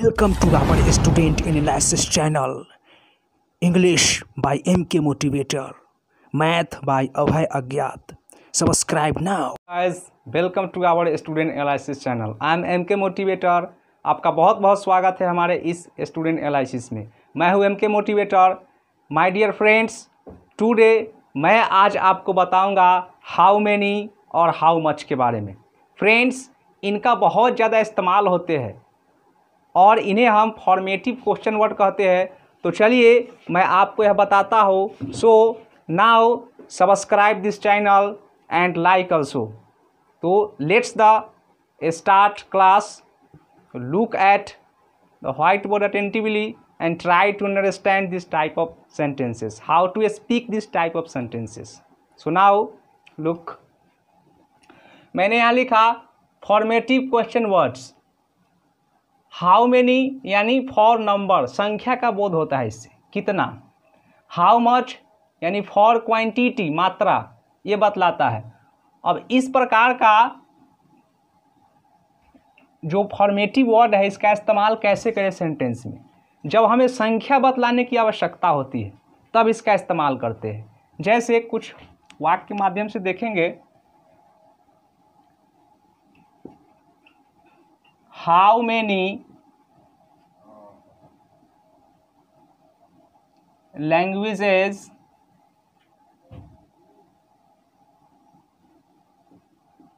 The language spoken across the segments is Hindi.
Welcome to our student analysis channel. English by MK Motivator. Math by Abhay Agyat. Subscribe now. guys welcome to our student analysis channel I am M K motivator आपका बहुत बहुत स्वागत है हमारे इस स्टूडेंट एनालिसिस में मैं हूँ M K motivator my dear friends today मैं आज आपको बताऊँगा हाउ मैनी और हाउ मच के बारे में फ्रेंड्स इनका बहुत ज़्यादा इस्तेमाल होते हैं और इन्हें हम फॉर्मेटिव क्वेश्चन वर्ड कहते हैं। तो चलिए, मैं आपको यह बताता हूँ। So now subscribe this channel and like also तो let's the start class look at the white board attentively and try to understand this type of sentences how to speak this type of sentences so now look मैंने यहाँ लिखा formative question words how many यानी फॉर नंबर संख्या का बोध होता है इससे। कितना? हाउ मच यानी फॉर क्वांटिटी मात्रा, ये बतलाता है। अब इस प्रकार का जो फॉर्मेटिव वर्ड है, इसका इस्तेमाल कैसे करें सेंटेंस में? जब हमें संख्या बतलाने की आवश्यकता होती है, तब इसका इस्तेमाल करते हैं। जैसे कुछ वाक्य के माध्यम से देखेंगे। How many languages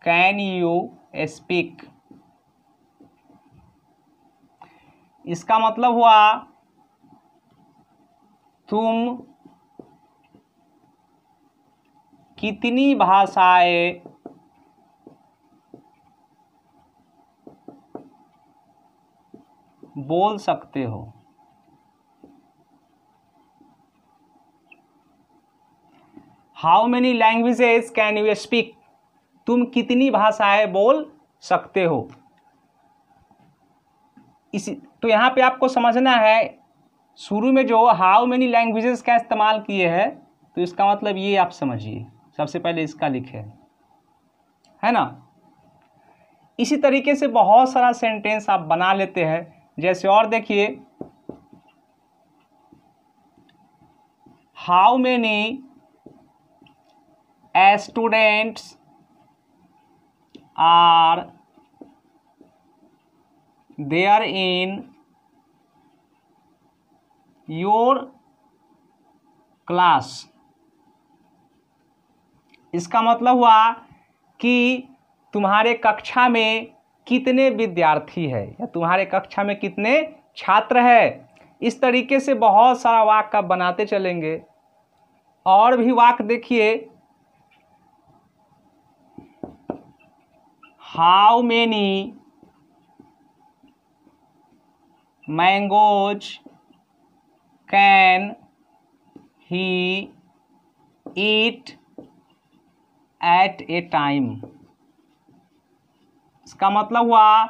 can you speak इसका मतलब हुआ तुम कितनी भाषाएँ बोल सकते हो? How many languages can you speak तुम कितनी भाषाएँ बोल सकते हो? इसी तो यहाँ पे आपको समझना है, शुरू में जो हाउ मेनी लैंग्वेजेस का इस्तेमाल किए हैं तो इसका मतलब ये आप समझिए। सबसे पहले इसका लिखे। है ना? इसी तरीके से बहुत सारा सेंटेंस आप बना लेते हैं। जैसे और देखिए। How many students are there in your class. इसका मतलब हुआ कि तुम्हारे कक्षा में कितने विद्यार्थी है? या तुम्हारे कक्षा में कितने छात्र है? इस तरीके से बहुत सारा वाक्य आप बनाते चलेंगे। और भी वाक्य देखिए। How many mangoes can he eat at a time इसका मतलब हुआ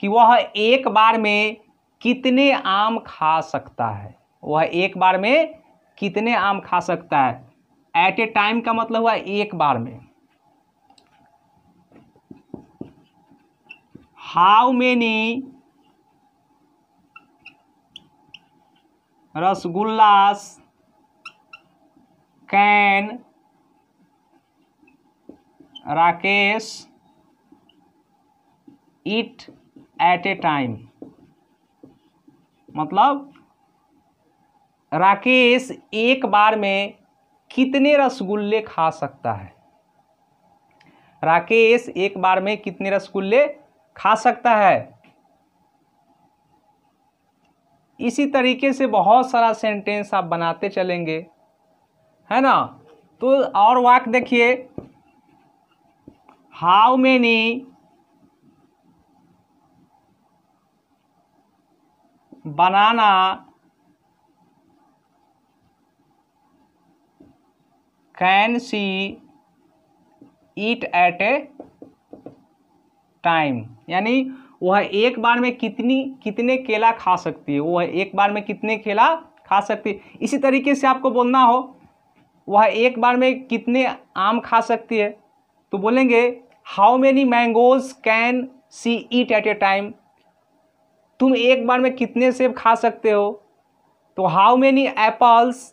कि वह एक बार में कितने आम खा सकता है? वह एक बार में कितने आम खा सकता है? एट ए टाइम का मतलब हुआ एक बार में। How many rasgullas can Rakesh eat at a time. मतलब राकेश एक बार में कितने रसगुल्ले खा सकता है? राकेश एक बार में कितने रसगुल्ले खा सकता है। इसी तरीके से बहुत सारा सेंटेंस आप बनाते चलेंगे। है ना? तो और वाक देखिए। How many banana can she eat at a time यानी वह एक बार में कितनी, कितने केला खा सकती है? वह एक बार में कितने केला खा सकती है? इसी तरीके से आपको बोलना हो, वह एक बार में कितने आम खा सकती है? तो बोलेंगे how many mangoes can she eat at a time तुम एक बार में कितने सेब खा सकते हो? तो how many apples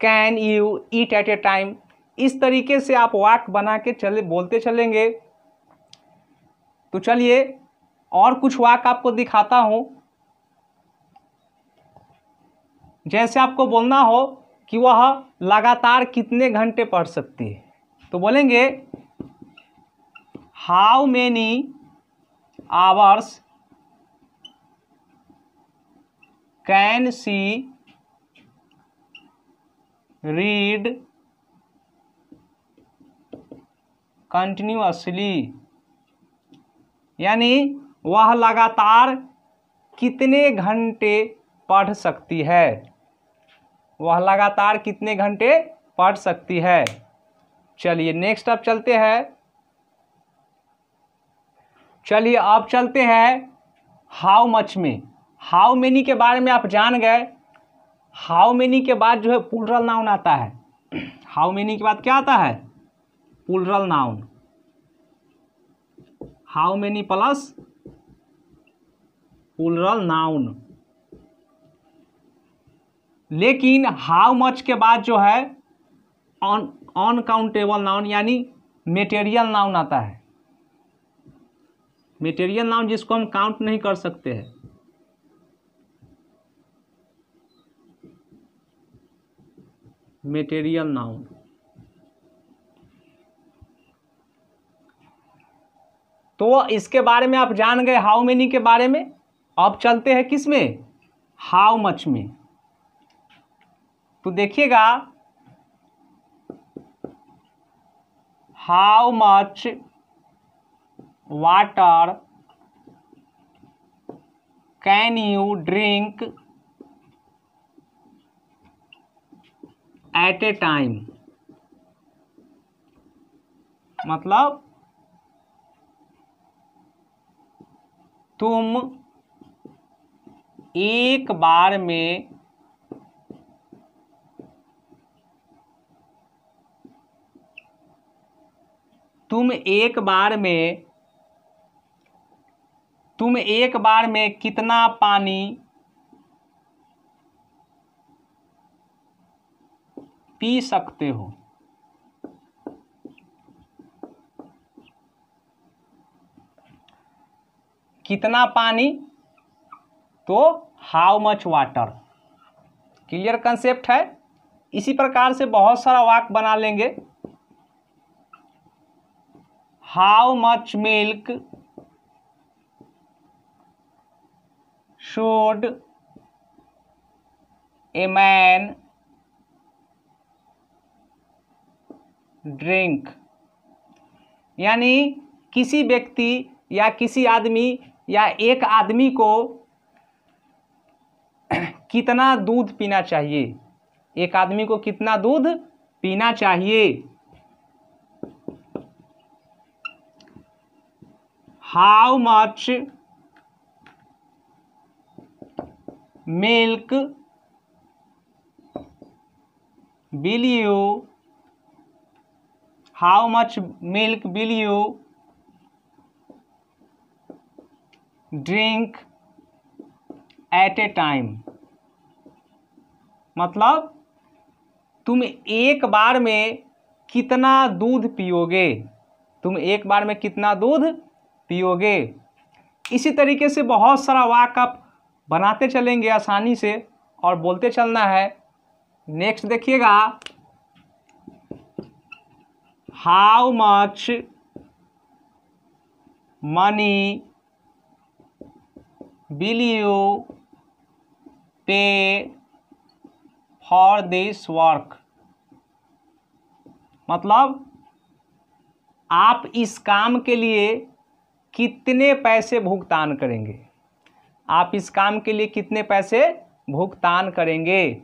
can you eat at a time इस तरीके से आप वाक बना के चले, बोलते चलेंगे। तो चलिए और कुछ वाक आपको दिखाता हूँ। जैसे आपको बोलना हो कि वह लगातार कितने घंटे पढ़ सकती है। तो बोलेंगे how many hours can she read continuously यानी वह लगातार कितने घंटे पढ़ सकती है? वह लगातार कितने घंटे पढ़ सकती है? चलिए नेक्स्ट अब चलते हैं। चलिए अब चलते हैं हाउ मच में। हाउ मेनी के बारे में आप जान गए। हाउ मेनी के बाद जो है पुलरल नाउन आता है। हाउ मेनी के बाद क्या आता है? Plural noun how many plus plural noun लेकिन हाउ मच के बाद जो है ऑन अनकाउंटेबल नाउन यानी मेटेरियल नाउन आता है। मेटेरियल नाउन जिसको हम काउंट नहीं कर सकते हैं। मेटेरियल नाउन तो इसके बारे में आप जान गए हाउ मेनी के बारे में? अब चलते हैं किसमें? हाउ मच में। तो देखिएगा how much water can you drink at a time मतलब तुम एक बार में तुम एक बार में, तुम एक बार में कितना पानी पी सकते हो? कितना पानी? तो how much water. Clear concept है? इसी प्रकार से बहुत सारा वाक बना लेंगे। How much milk should a man drink? यानी किसी व्यक्ति या किसी आदमी या एक आदमी को कितना दूध पीना चाहिए? एक आदमी को कितना दूध पीना चाहिए? How much milk will you how much milk will you drink at a time. मतलब तुम एक बार में कितना दूध पियोगे? तुम एक बार में कितना दूध पियोगे? इसी तरीके से बहुत सारा वाक आप बनाते चलेंगे आसानी से और बोलते चलना है। नेक्स्ट देखिएगा। How much money will you pay for this work. मतलब आप इस काम के लिए कितने पैसे भुगतान करेंगे? आप इस काम के लिए कितने पैसे भुगतान करेंगे?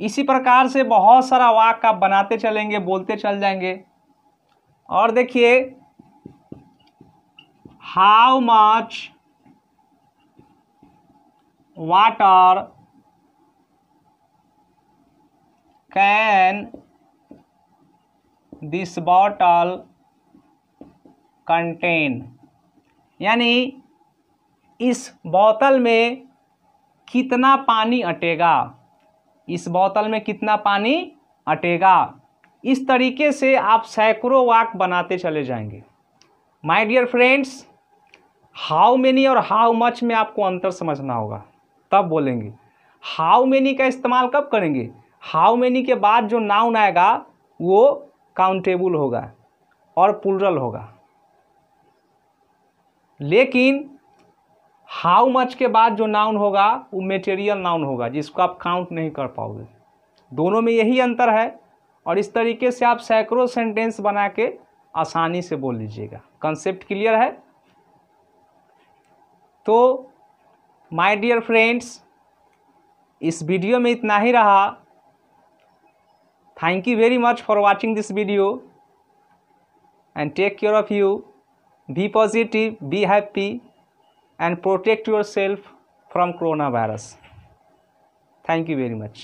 इसी प्रकार से बहुत सारा वाक आप बनाते चलेंगे, बोलते चल जाएँगे। और देखिए how much water can this bottle contain यानी इस बोतल में कितना पानी अटेगा? इस बोतल में कितना पानी अटेगा? इस तरीके से आप सैकड़ों वाक बनाते चले जाएँगे। My dear friends how many और हाउ मच में आपको अंतर समझना होगा। तब बोलेंगे, हाउ मेनी का इस्तेमाल कब करेंगे? हाउ मेनी के बाद जो नाउन आएगा, वो काउंटेबल होगा और पुलरल होगा। लेकिन हाउ मच के बाद जो नाउन होगा, वो मेटेरियल नाउन होगा, जिसको आप काउंट नहीं कर पाओगे। दोनों में यही अंतर है और इस तरीके से आप सैकड़ों सेंटेंस बना के आसानी से बोल लीजिएगा। कंसेप्ट क्लियर है? तो माय डियर फ्रेंड्स इस वीडियो में इतना ही रहा। Thank you very much for watching this video and take care of you be positive be happy and protect your self from corona virus thank you very much.